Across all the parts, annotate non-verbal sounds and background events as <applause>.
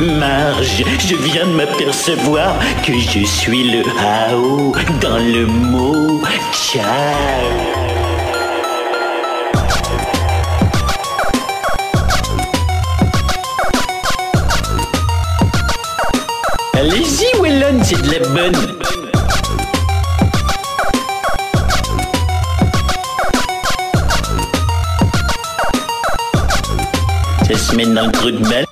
Marge, je viens de m'apercevoir que je suis le Hao dans le mot ciao. Allez-y, Wellon, c'est de la bonne. Ça se met dans le trou de balle.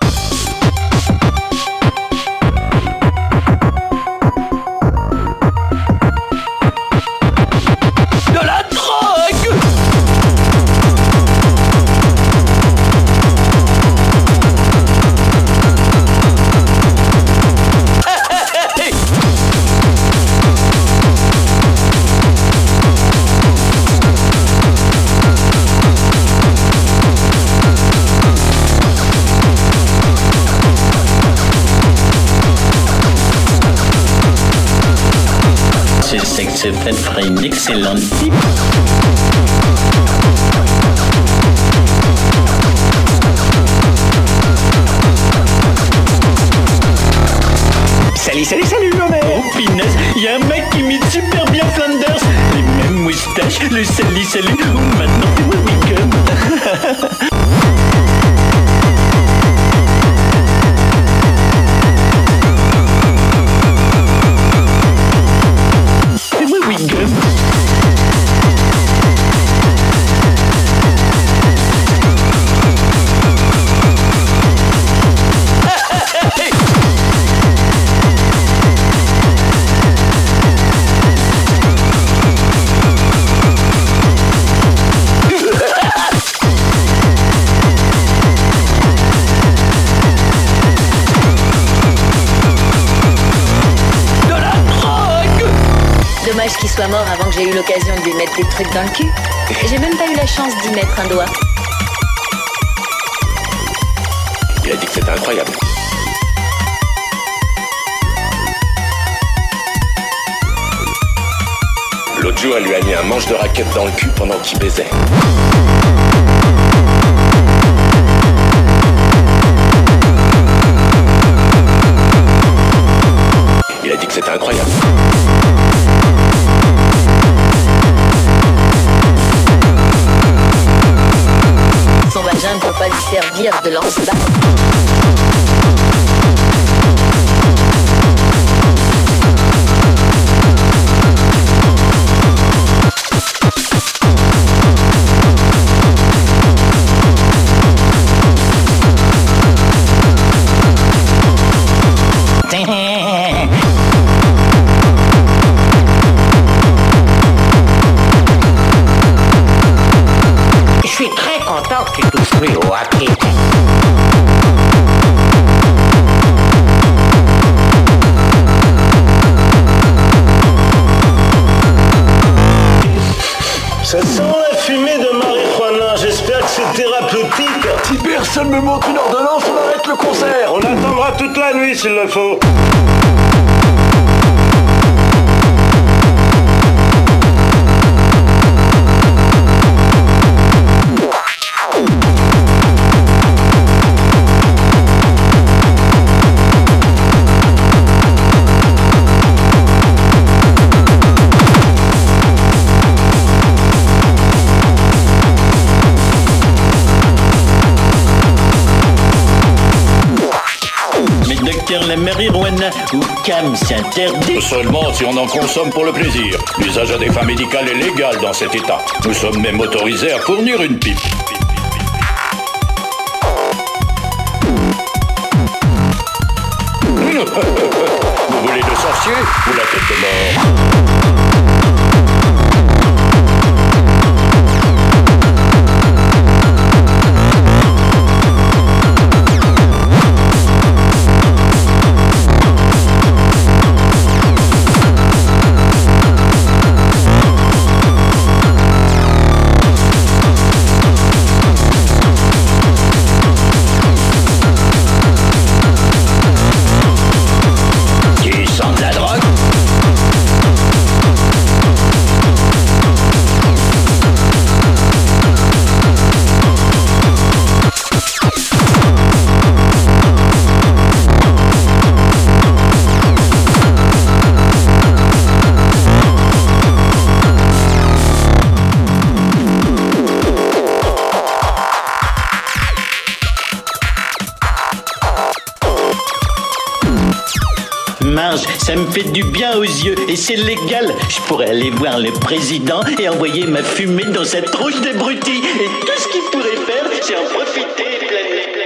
Ce sexe fait ferait une excellente pipe. Salut, salut, salut, Homer Oh pinaise, y a un mec qui imite super bien Flanders. Les mêmes moustaches, le salut salut. Oh, maintenant c'est moi Wickham. Dommage qu'il soit mort avant que j'ai eu l'occasion de lui mettre des trucs dans le cul. J'ai même pas eu la chance d'y mettre un doigt. Il a dit que c'était incroyable. L'autre jour, elle lui a mis un manche de raquette dans le cul pendant qu'il baisait. Servir de lance-balle. Ça sent la fumée de marijuana. J'espère que c'est thérapeutique. Si personne me montre une ordonnance, on arrête le concert. On attendra toute la nuit s'il le faut. Docteur, la marijuana ou cam, c'est interdit. Seulement si on en consomme pour le plaisir. L'usage à des fins médicales est légal dans cet état. Nous sommes même autorisés à fournir une pipe. <laughs> Vous voulez le sorcier ou la tête de mort? ça me fait du bien aux yeux et c'est légal. Je pourrais aller voir le président et envoyer ma fumée dans sa tronche d'abruti. Et tout ce qu'il pourrait faire, c'est en profiter et planer.